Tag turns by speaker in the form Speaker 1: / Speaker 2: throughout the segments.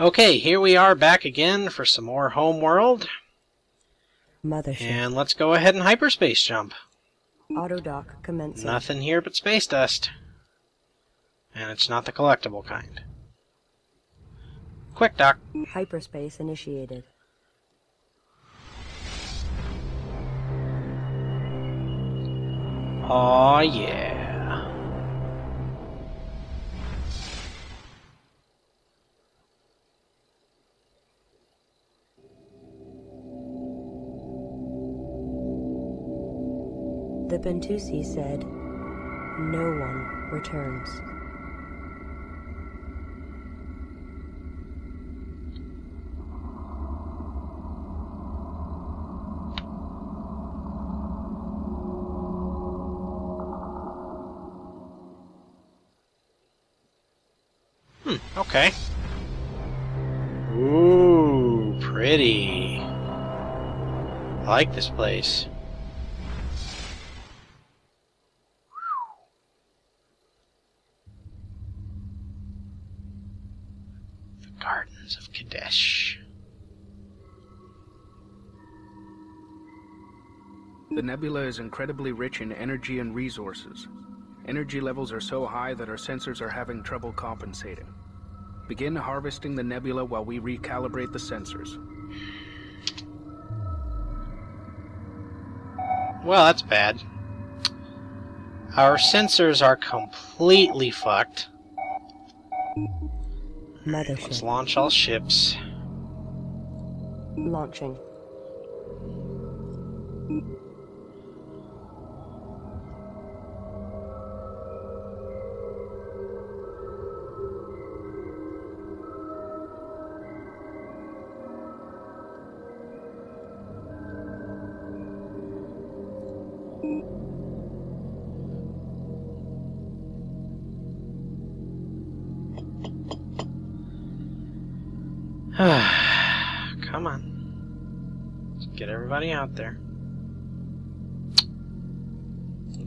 Speaker 1: Okay, here we are back again for some more Homeworld.
Speaker 2: Mothership.
Speaker 1: And let's go ahead and hyperspace jump.
Speaker 2: Autodock commencing.
Speaker 1: Nothing here but space dust. And it's not the collectible kind. Quick, Doc.
Speaker 2: Hyperspace initiated.
Speaker 1: Aw, yeah.
Speaker 2: The Bentusi said, No one returns.
Speaker 1: Hmm, okay. Ooh, pretty. I like this place. The Gardens of Kadesh.
Speaker 3: The nebula is incredibly rich in energy and resources. Energy levels are so high that our sensors are having trouble compensating. Begin harvesting the nebula while we recalibrate the sensors.
Speaker 1: Well, that's bad. Our sensors are completely fucked. Let's launch all ships.
Speaker 2: Launching.
Speaker 1: Come on. Let's get everybody out there.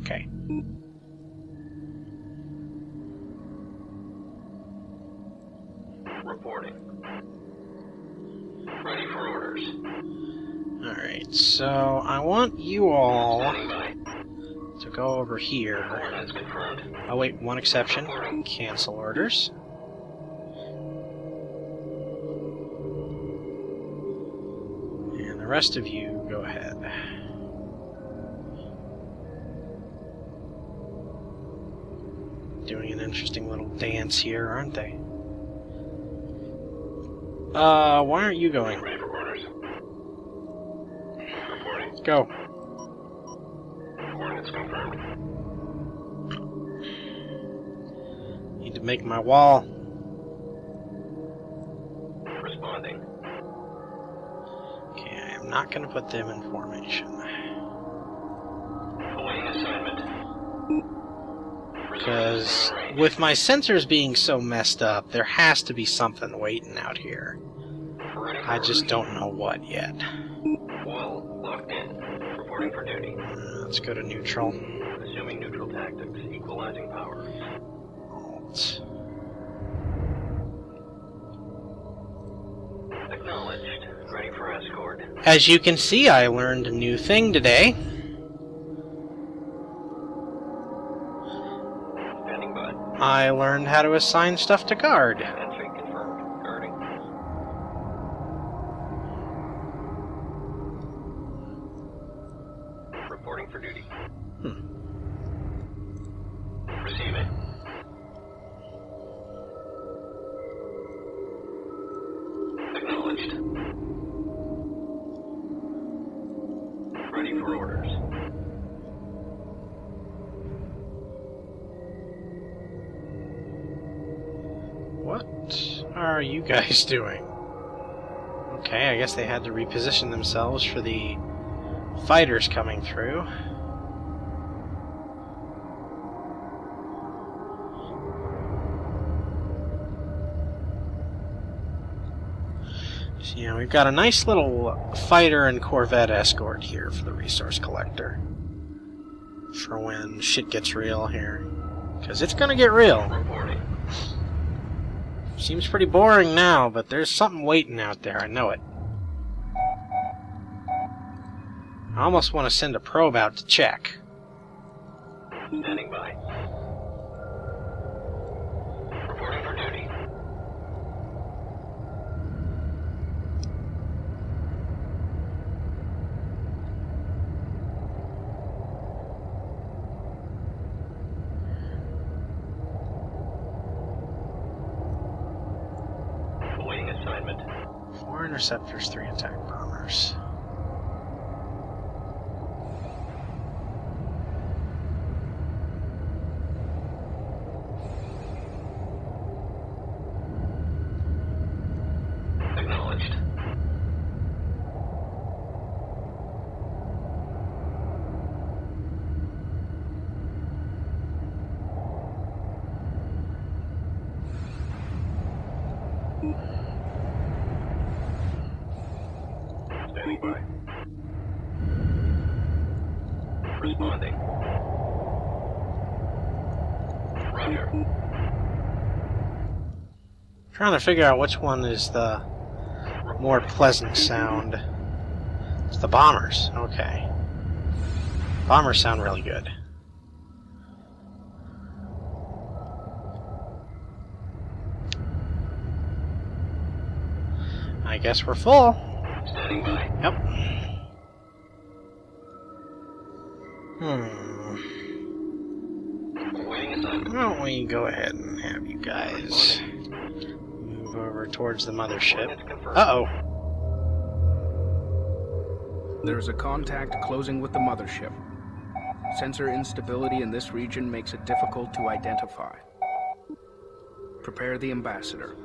Speaker 1: Okay.
Speaker 4: Reporting. Ready for orders.
Speaker 1: Alright, so I want you all
Speaker 4: Standing by.
Speaker 1: to go over here. Oh wait, one exception. Cancel orders. And the rest of you, go ahead. Doing an interesting little dance here, aren't they? Uh, why aren't you going?
Speaker 4: Ready for orders. Reporting.
Speaker 1: Go. To make my wall.
Speaker 4: Responding.
Speaker 1: Okay, I am not going to put them in formation.
Speaker 4: Awaiting assignment.
Speaker 1: Because with my sensors being so messed up, there has to be something waiting out here. I just don't know what yet.
Speaker 4: Wall locked in. Reporting for duty.
Speaker 1: Uh, Let's go to neutral.
Speaker 4: Assuming neutral tactics. Equalizing power.
Speaker 1: Alt.
Speaker 4: Acknowledged. Ready for escort.
Speaker 1: As you can see, I learned a new thing today. I learned how to assign stuff to guard. Guys doing? Okay, I guess they had to reposition themselves for the fighters coming through. So, yeah, we've got a nice little fighter and Corvette escort here for the resource collector. For when shit gets real here. Because it's gonna get real. Seems pretty boring now, but there's something waiting out there. I know it. I almost want to send a probe out to check.
Speaker 4: Standing by. Reporting for duty. Awaiting assignment.
Speaker 1: Four interceptors, three attack bombers.
Speaker 4: Acknowledged. Standing Responding. Roger.
Speaker 1: Trying to figure out which one is the more pleasant sound. It's the bombers. Okay. Bombers sound really good. I guess we're full.
Speaker 4: Standing by.
Speaker 1: Yep. Hmm.
Speaker 4: Awaiting assignment.
Speaker 1: Why don't we go ahead and have you guys move over towards the mothership? Uh oh.
Speaker 3: There is a contact closing with the mothership. Sensor instability in this region makes it difficult to identify. Prepare the ambassador.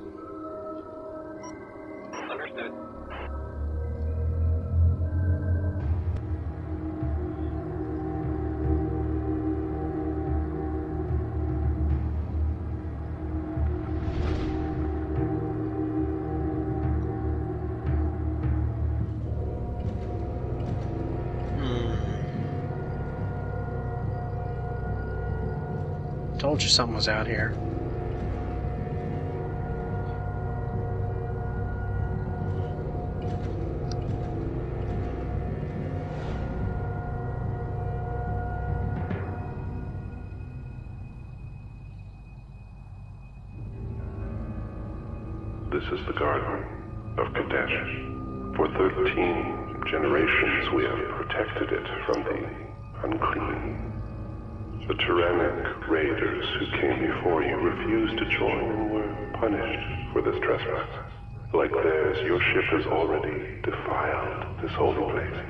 Speaker 1: Something was out here.
Speaker 5: This is the Garden of Kadesh. For thirteen generations we have protected it from the unclean. The Turanic raiders who came before you refused to join and were punished for this trespass. Like theirs, your ship has already defiled this holy place.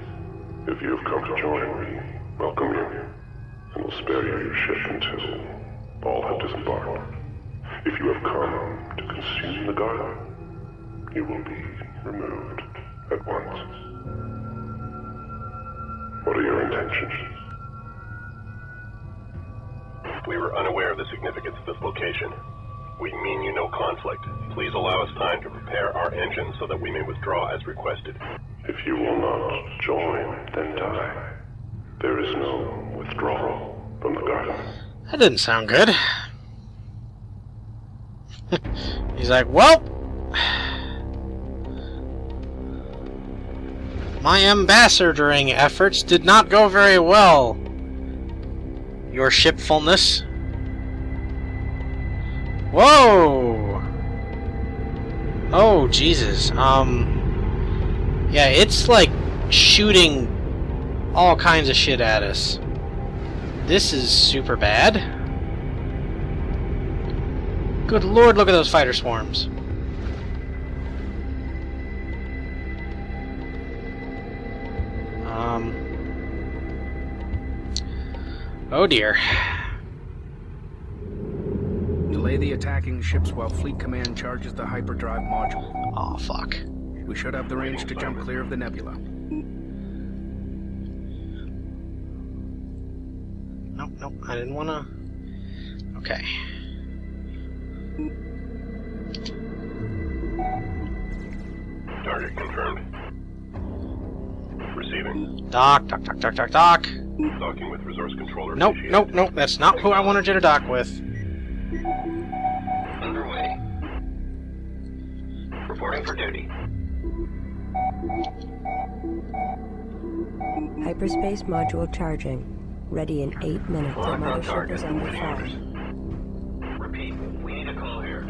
Speaker 5: If you have come to join, we welcome you, and will spare you your ship until all have disembarked. If you have come to consume the garden, you will be removed at once. What are your intentions?
Speaker 6: We were unaware of the significance of this location. We mean you no conflict. Please allow us time to prepare our engines so that we may withdraw as requested.
Speaker 5: If you will not join, then die. There is no withdrawal from the garden.
Speaker 1: That didn't sound good. He's like, well, my ambassadoring efforts did not go very well. Your shipfulness. Whoa! Oh, Jesus. Um, yeah, it's like shooting all kinds of shit at us. This is super bad. Good lord, look at those fighter swarms. Oh dear.
Speaker 3: Delay the attacking ships while Fleet Command charges the hyperdrive module.
Speaker 1: Oh fuck.
Speaker 3: We should have the range to jump clear of the nebula.
Speaker 1: Nope, nope, I didn't wanna. Okay.
Speaker 6: Target confirmed. Receiving.
Speaker 1: Doc, doc, doc, doc, doc, doc.
Speaker 6: Docking with resource collector.
Speaker 1: Nope,
Speaker 6: initiated.
Speaker 1: nope, nope, that's not who I wanted you to dock with.
Speaker 4: Underway. Reporting for duty.
Speaker 2: Hyperspace module charging. Ready in eight minutes. The
Speaker 4: Locked on
Speaker 2: mothership
Speaker 4: target.
Speaker 2: is under fire.
Speaker 4: Repeat. We need a call here.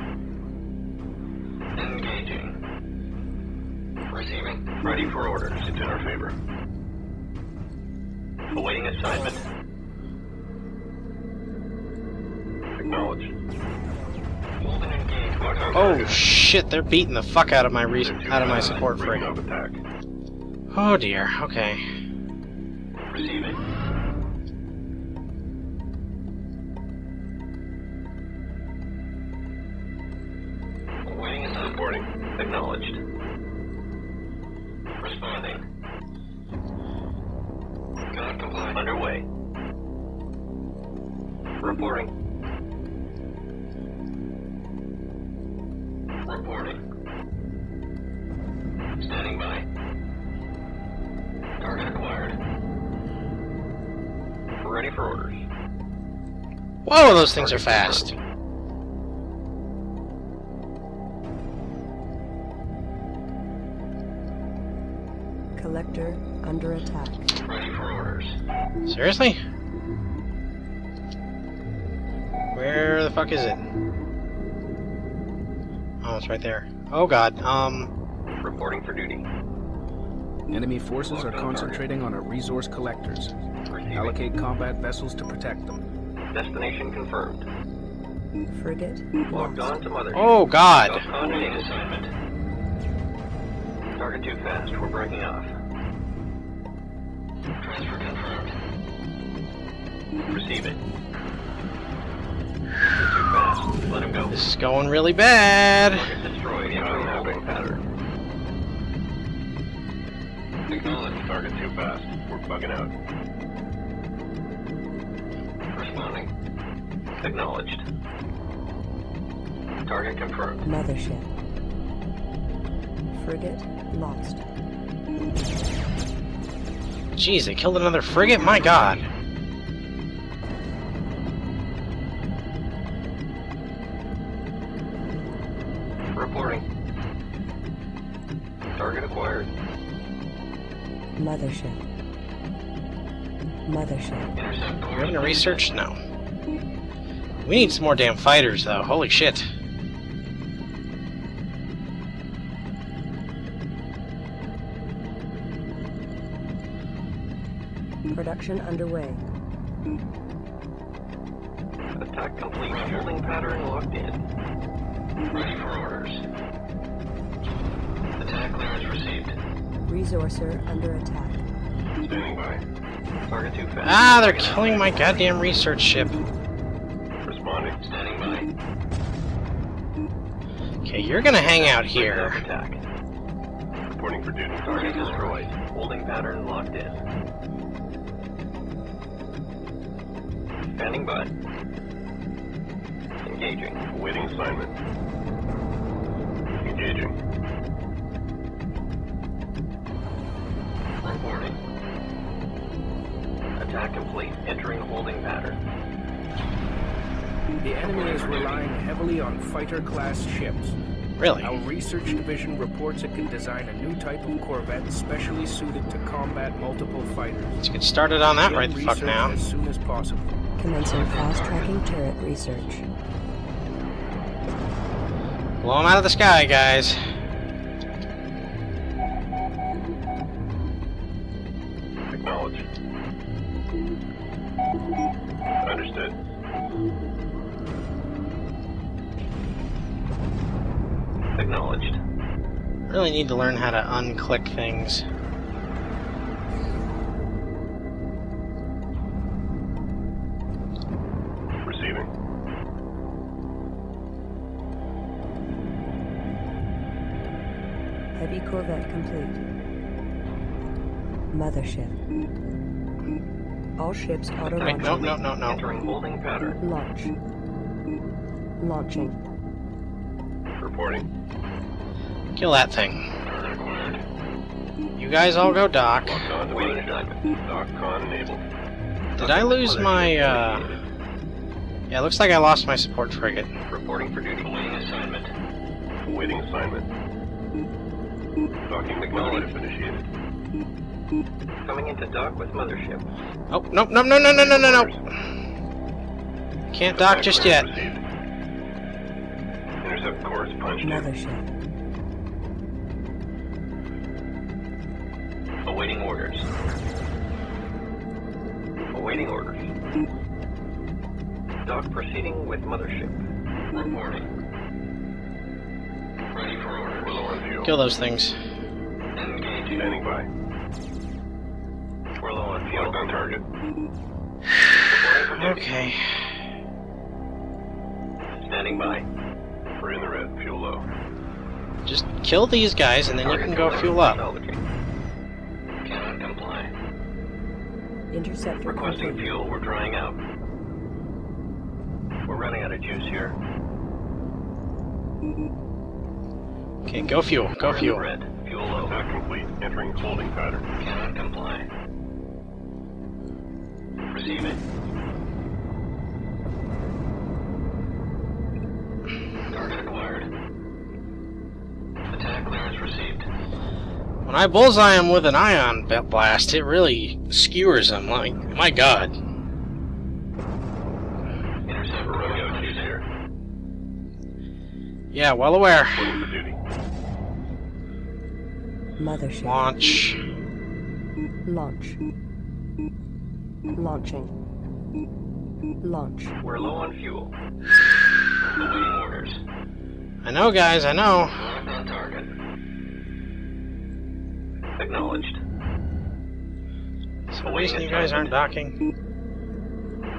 Speaker 4: Engaging. Receiving. Ready for orders. It's in our favor. Awaiting assignment.
Speaker 6: Acknowledged.
Speaker 4: Hold and engage. Locked on
Speaker 1: Oh shit, they're beating the fuck out of my re- out of my support
Speaker 6: Breaking
Speaker 1: frigate.
Speaker 6: up attack.
Speaker 1: Oh dear, okay.
Speaker 4: Receiving.
Speaker 6: Reporting.
Speaker 4: Reporting. Standing by. Target acquired. Ready for orders.
Speaker 1: Whoa, those things are fast.
Speaker 2: Collector under attack.
Speaker 4: Ready for orders.
Speaker 1: Seriously? The fuck is it? Oh, it's right there. Oh god, um,
Speaker 4: Reporting for duty.
Speaker 3: Enemy forces are concentrating on our resource collectors.
Speaker 4: Receiving.
Speaker 3: Allocate combat vessels to protect them.
Speaker 4: Destination confirmed.
Speaker 2: Frigate
Speaker 4: Locked
Speaker 2: lost.
Speaker 4: on to mother.
Speaker 1: oh god.
Speaker 4: Continuity assignment. Target too fast. We're breaking off. Transfer confirmed. Receive it. Too fast. Let him go.
Speaker 1: This is going really bad.
Speaker 4: Target destroyed. Entering holding pattern.
Speaker 6: Acknowledged. Target too fast. We're bugging out.
Speaker 4: Responding. Acknowledged. Target confirmed.
Speaker 2: Mothership. Frigate lost.
Speaker 1: Jeez, they killed another frigate? My god. Research? No. We need some more damn fighters, though. Holy shit.
Speaker 2: Production underway.
Speaker 4: Attack complete. Holding pattern locked in. Ready for orders. Attack clearance received.
Speaker 2: Resourcer under attack.
Speaker 6: Standing by.
Speaker 4: Target too fast.
Speaker 1: Ah, they're killing my goddamn research ship.
Speaker 6: Responding.
Speaker 4: Standing by.
Speaker 1: Okay, you're gonna hang out here.
Speaker 4: Attack.
Speaker 6: Reporting for duty.
Speaker 4: Target destroyed. Holding pattern locked in. Standing by. Engaging.
Speaker 6: Awaiting assignment. Engaging.
Speaker 3: The is relying heavily on fighter-class ships.
Speaker 1: Really?
Speaker 3: Our research division reports it can design a new type of corvette specially suited to combat multiple fighters.
Speaker 1: Let's get started on that
Speaker 3: Begin
Speaker 1: right the fuck now.
Speaker 3: As soon as possible.
Speaker 2: Commencing fast-tracking turret research.
Speaker 1: Blow them out of the sky, guys. Really need to learn how to unclick things.
Speaker 6: Receiving.
Speaker 2: Heavy corvette complete. Mothership. All ships auto
Speaker 1: Wait, no, no, no, no.
Speaker 4: Entering holding pattern.
Speaker 2: Launch. Launching.
Speaker 6: Reporting.
Speaker 1: Kill that thing. You guys all go dock.
Speaker 6: Locked on to
Speaker 4: Waiting
Speaker 6: mothership.
Speaker 4: assignment.
Speaker 6: Dock con enabled.
Speaker 1: Did I lose my, uh... Yeah, looks like I lost my support frigate.
Speaker 4: Reporting for duty. Awaiting assignment.
Speaker 6: Waiting assignment. Docking acknowledged initiated.
Speaker 4: Coming into dock with mothership.
Speaker 1: Oh, nope, nope, no, no, no, no, no, no. Can't dock just yet.
Speaker 6: Intercept course punched in.
Speaker 2: Mothership.
Speaker 4: Orders. Awaiting orders. Dock proceeding with mothership. Reporting. Ready for orders.
Speaker 6: We're fuel.
Speaker 1: Kill those things.
Speaker 4: Engaging.
Speaker 6: Standing by.
Speaker 4: We're low on fuel.
Speaker 6: on target.
Speaker 1: Okay.
Speaker 4: Standing by.
Speaker 6: We're in the red. Fuel low.
Speaker 1: Just kill these guys and then you can go fuel up.
Speaker 4: Salvaging. Cannot comply.
Speaker 2: Interceptor
Speaker 4: Requesting
Speaker 2: complete.
Speaker 4: fuel. We're drying out. We're running out of juice here.
Speaker 1: Okay, go fuel, go
Speaker 4: We're in
Speaker 1: fuel.
Speaker 4: Red. Fuel low.
Speaker 6: Attack complete. Entering holding pattern.
Speaker 4: Cannot comply. Receiving. Target
Speaker 1: When I bullseye him with an ion blast, it really skewers him. Like, my god.
Speaker 4: Intercept
Speaker 6: We're running out of
Speaker 4: rodeo
Speaker 6: juice here.
Speaker 1: Yeah, well aware.
Speaker 6: Reporting for.
Speaker 2: Mothership.
Speaker 1: Launch.
Speaker 2: Launch. Launching. Launch.
Speaker 4: We're low on fuel. Awaiting orders.
Speaker 1: I know, guys, I know.
Speaker 4: Locked on target. Acknowledged.
Speaker 1: So the reason you guys aren't docking.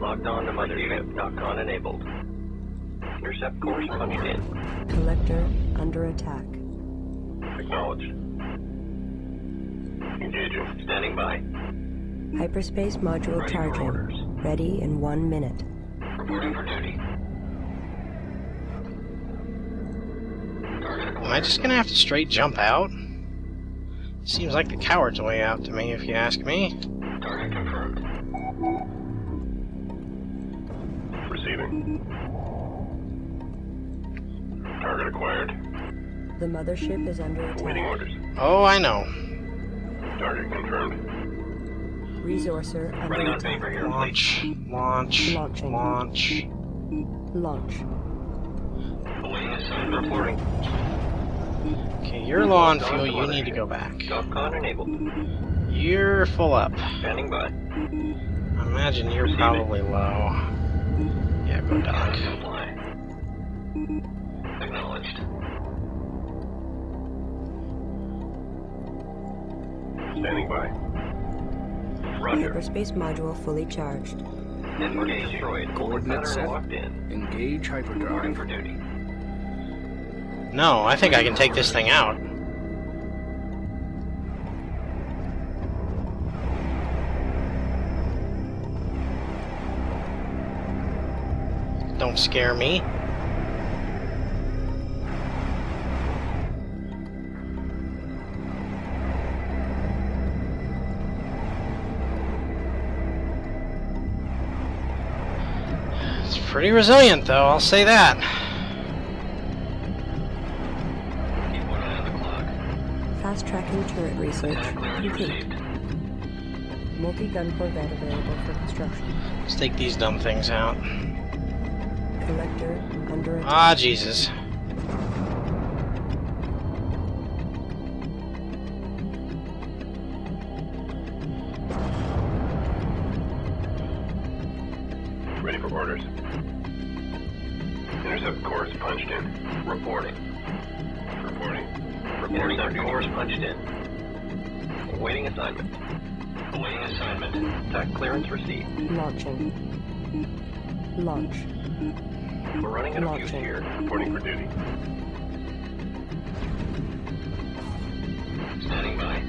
Speaker 4: Logged on to mother mothership. Dock on enabled. Intercept course punched in.
Speaker 2: Collector under attack.
Speaker 6: Acknowledged. Engaging.
Speaker 4: Standing by.
Speaker 2: Hyperspace module
Speaker 4: Ready
Speaker 2: charging. Ready in one minute.
Speaker 4: Reporting for duty.
Speaker 1: Am I just gonna have to straight jump out? Seems like the coward's way out to me, if you ask me.
Speaker 4: Target confirmed.
Speaker 6: Receiving. Target acquired.
Speaker 2: The mothership is under
Speaker 6: Awaiting
Speaker 2: attack.
Speaker 6: orders.
Speaker 1: Oh, I know.
Speaker 6: Target confirmed.
Speaker 2: Resourcer under
Speaker 4: Running on
Speaker 2: attack.
Speaker 4: paper here.
Speaker 1: Launch, launch,
Speaker 2: Launching.
Speaker 1: launch.
Speaker 2: Launch.
Speaker 4: Awaiting assignment. Reporting.
Speaker 1: Okay, you're low on fuel, you need to go back.
Speaker 4: Dock on enabled.
Speaker 1: You're full up.
Speaker 4: Standing by.
Speaker 1: I imagine you're probably low. Yeah, go dock.
Speaker 4: Cannot. Acknowledged.
Speaker 6: Standing by.
Speaker 4: Roger.
Speaker 2: Hyperspace module fully charged.
Speaker 4: Engage destroyed.
Speaker 3: Coordinates set.
Speaker 4: locked in.
Speaker 3: Engage hyperdrive.
Speaker 4: for duty.
Speaker 1: No, I think I can take this thing out. Don't scare me. It's pretty resilient, though, I'll say that.
Speaker 2: Tracking turret research complete. Multi-gun Corvette available for construction.
Speaker 1: Let's take these dumb things out.
Speaker 2: Collector under attack.
Speaker 1: Ah, Jesus.
Speaker 4: Here.
Speaker 6: Reporting for duty.
Speaker 4: Standing by.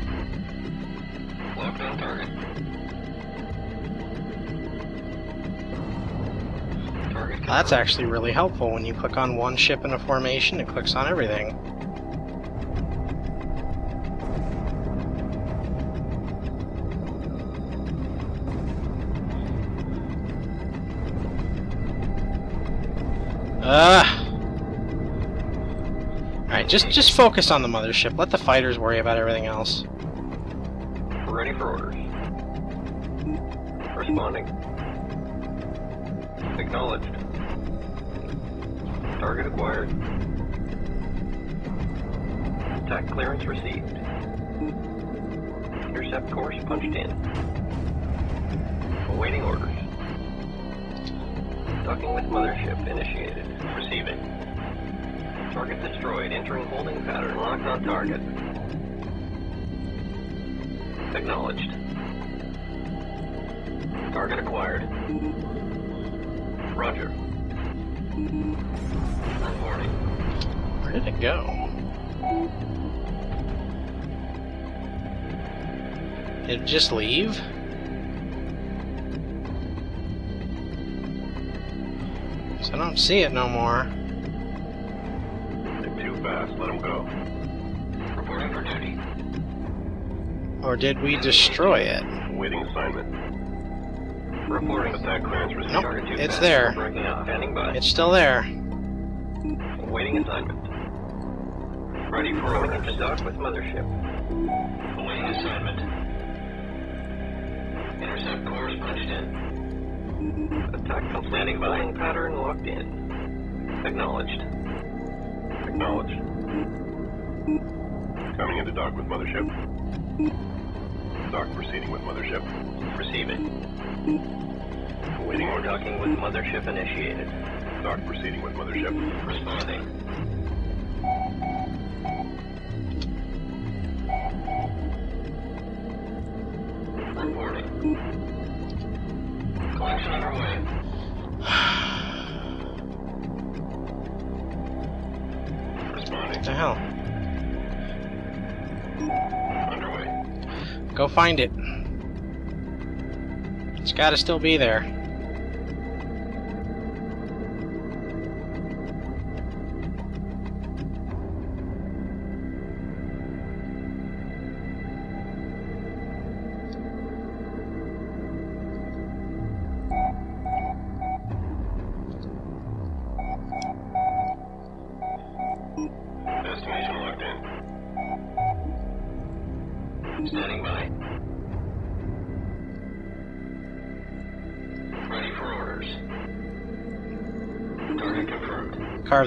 Speaker 4: Locked on target. Target
Speaker 1: That's actually really helpful. When you click on one ship in a formation, it clicks on everything. Alright, just just focus on the mothership. Let the fighters worry about everything else.
Speaker 4: Ready for orders. Responding. Acknowledged. Target acquired. Attack clearance received. Intercept course punched in. Awaiting orders. Docking with mothership initiated. Receiving. Target destroyed. Entering holding pattern. Locked on target. Acknowledged. Target acquired. Roger. Reporting.
Speaker 1: Where did it go? Did it just leave? Don't see it no more.
Speaker 6: They're too fast. Let them go.
Speaker 4: Reporting for duty.
Speaker 1: Or did we destroy it?
Speaker 6: Awaiting assignment.
Speaker 4: Reporting.
Speaker 6: Attack clearance.
Speaker 1: Nope, it's
Speaker 4: fast.
Speaker 1: there. It's still there.
Speaker 4: Awaiting assignment. Ready for order to dock with mothership. Awaiting assignment. Intercept course punched in. Attack complete. Standing by. Pattern locked in. Acknowledged.
Speaker 6: Acknowledged. Coming into dock with mothership. Dock proceeding with mothership.
Speaker 4: Receiving.
Speaker 6: Waiting
Speaker 4: More docking with mothership initiated.
Speaker 6: Dock proceeding with mothership.
Speaker 4: Responding.
Speaker 1: Hell?
Speaker 6: Underway.
Speaker 1: Go find it. It's gotta still be there.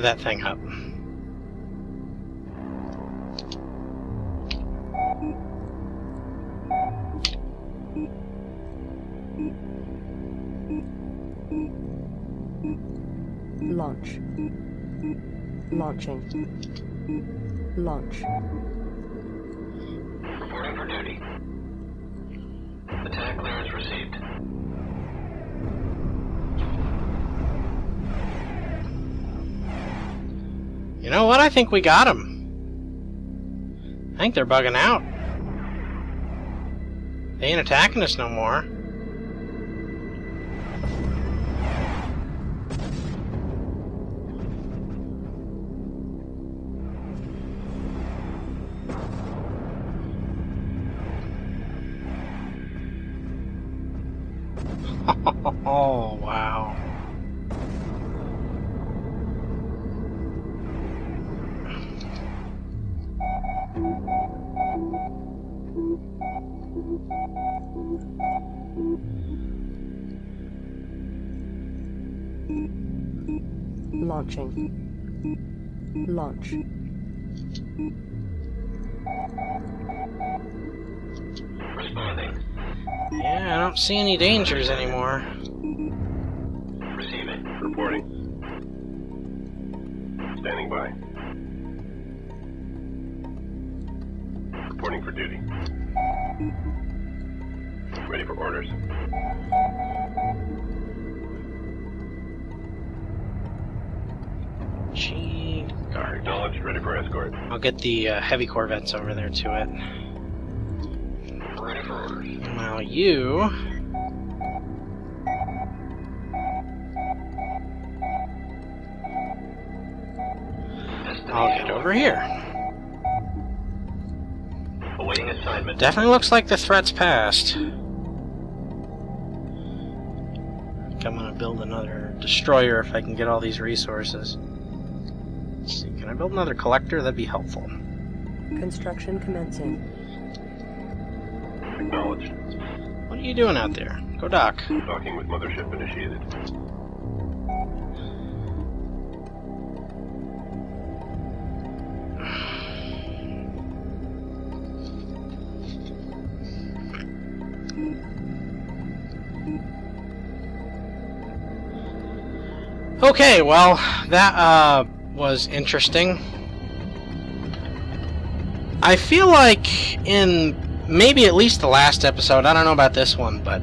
Speaker 1: That thing up.
Speaker 2: Launch. Launching. Launch.
Speaker 4: Reporting for duty.
Speaker 1: I think we got them. I think they're bugging out. They ain't attacking us no more.
Speaker 2: Launching. Launch.
Speaker 4: Responding.
Speaker 1: Yeah, I don't see any dangers anymore.
Speaker 4: Receiving.
Speaker 6: Reporting. Standing by. Reporting for duty. Ready for orders.
Speaker 1: I'll get the uh, heavy corvettes over there to it. Now you. I'll get over here.
Speaker 4: Awaiting assignment.
Speaker 1: Definitely looks like the threat's passed. I'm gonna build another destroyer if I can get all these resources. Let's see, Can I build another collector? That'd be helpful.
Speaker 2: Construction commencing.
Speaker 6: Acknowledged.
Speaker 1: What are you doing out there? Go dock.
Speaker 6: Docking with mothership initiated.
Speaker 1: Okay, well, that uh, was interesting. I feel like in maybe at least the last episode, I don't know about this one, but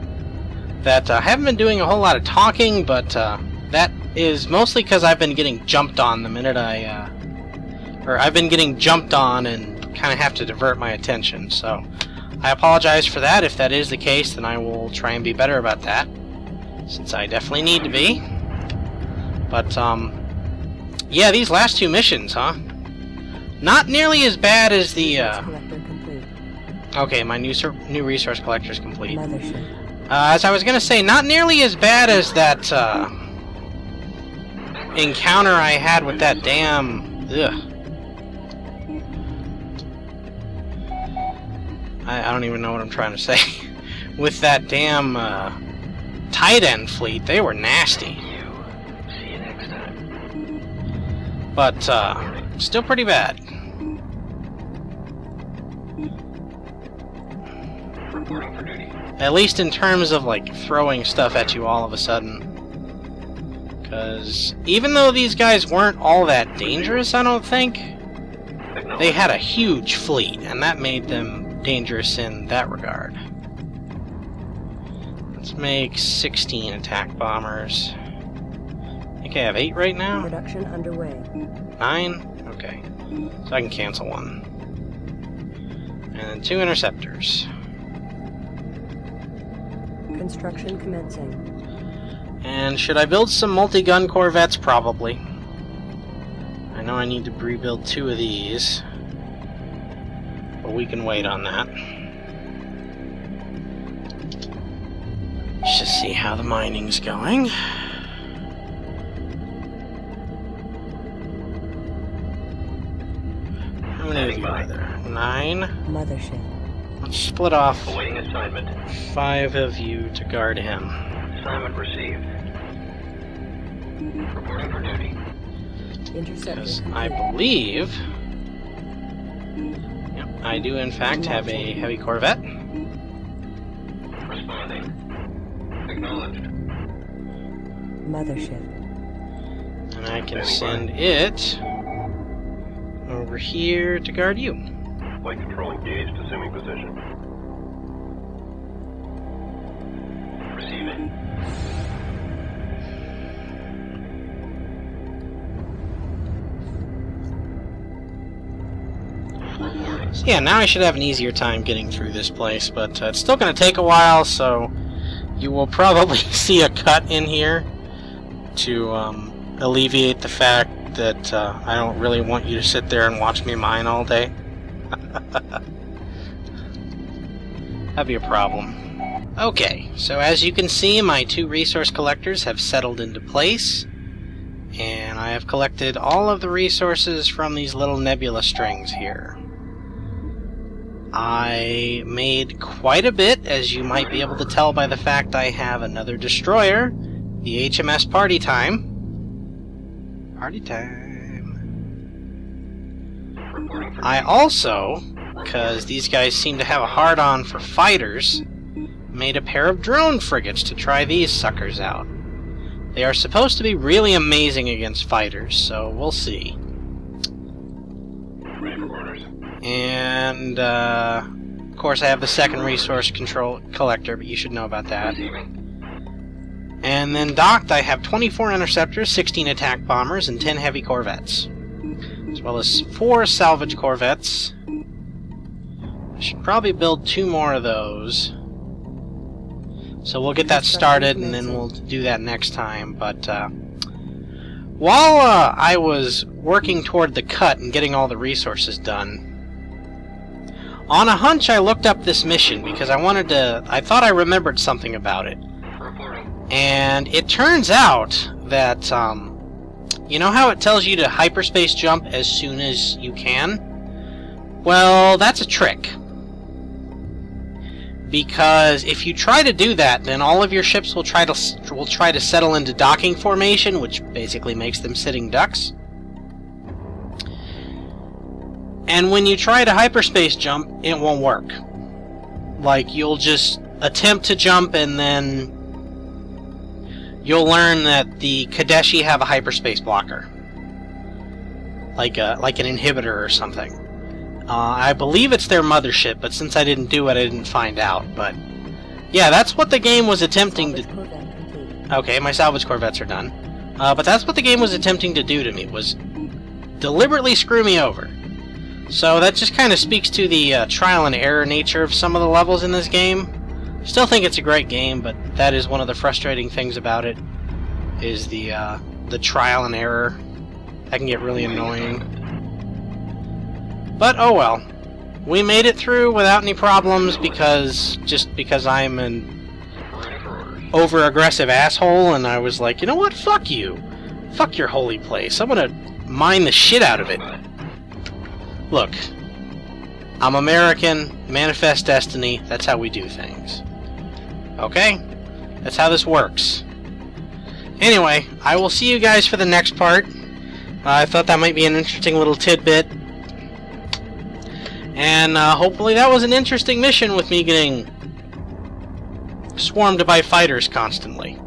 Speaker 1: that uh, I haven't been doing a whole lot of talking, but uh, that is mostly because I've been getting jumped on the minute I, uh, or I've been getting jumped on and kind of have to divert my attention. So I apologize for that. If that is the case, then I will try and be better about that, since I definitely need to be. But um, yeah, these last two missions, huh? Not nearly as bad as the. Uh, okay, my new new resource collector is complete. Uh, as I was gonna say, not nearly as bad as that uh, encounter I had with that damn. Ugh. I, I don't even know what I'm trying to say. with that damn uh, tight end fleet, they were nasty. But uh, still pretty bad. At least in terms of like throwing stuff at you all of a sudden. Because even though these guys weren't all that dangerous, I don't think, they had a huge fleet, and that made them dangerous in that regard. Let's make 16 attack bombers. Think I have 8 right now?
Speaker 2: Production underway.
Speaker 1: 9? Okay. So I can cancel one. And then 2 interceptors.
Speaker 2: Construction commencing.
Speaker 1: And should I build some multi-gun corvettes? Probably. I know I need to rebuild two of these. But we can wait on that. Let's just see how the mining's going. Many of you are there? Nine?
Speaker 2: Mothership.
Speaker 1: Let's split off
Speaker 4: Awaiting assignment.
Speaker 1: five of you to guard him.
Speaker 4: Assignment received. Reporting for duty.
Speaker 2: Interceptor
Speaker 1: Because. I believe. Yep, I do in fact have a heavy corvette.
Speaker 4: Responding. Acknowledged.
Speaker 2: Mothership.
Speaker 1: And I can send it over here to guard you.
Speaker 6: Flight control engaged, assuming position.
Speaker 4: Receiving.
Speaker 1: Yeah, now I should have an easier time getting through this place, but uh, it's still going to take a while, so you will probably see a cut in here to um, alleviate the fact that uh, I don't really want you to sit there and watch me mine all day. That'd be a problem. Okay, so as you can see, my two resource collectors have settled into place, and I have collected all of the resources from these little nebula strings here. I made quite a bit, as you might be able to tell by the fact I have another destroyer, the HMS Party Time. Party Time. I also, because these guys seem to have a hard on for fighters, made a pair of drone frigates to try these suckers out. They are supposed to be really amazing against fighters, so we'll see. And, uh, of course, I have the second resource control collector, but you should know about that. And then docked, I have 24 interceptors, 16 attack bombers, and 10 heavy corvettes, as well as four salvage corvettes. I should probably build two more of those. So we'll get that started, and then we'll do that next time. But uh, while uh, I was working toward the cut and getting all the resources done, on a hunch, I looked up this mission because I wanted to. I thought I remembered something about it. And it turns out that um, You know how it tells you to hyperspace jump as soon as you can? Well, that's a trick. Because if you try to do that, then all of your ships will try to will try to settle into docking formation, which basically makes them sitting ducks. And when you try to hyperspace jump, it won't work. Like you'll just attempt to jump and then you'll learn that the Kadeshi have a hyperspace blocker. Like a like an inhibitor or something. Uh, I believe it's their mothership, but since I didn't do it, I didn't find out. But yeah, that's what the game was attempting to. Okay, my salvage corvettes are done. Uh, but that's what the game was attempting to do to me, was deliberately screw me over. So that just kind of speaks to the uh, trial and error nature of some of the levels in this game. Still think it's a great game, but that is one of the frustrating things about it, is the, uh, the trial and error. That can get really annoying. But oh well. We made it through without any problems because, just because I'm an over aggressive asshole, and I was like, you know what? Fuck you. Fuck your holy place. I'm gonna mine the shit out of it. Look, I'm American, manifest destiny, that's how we do things. Okay? That's how this works. Anyway, I will see you guys for the next part. Uh, I thought that might be an interesting little tidbit. And uh, hopefully that was an interesting mission with me getting swarmed by fighters constantly.